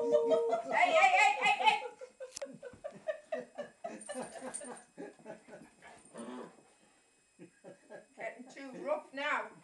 Hey, hey, hey, hey, hey! Getting too rough now.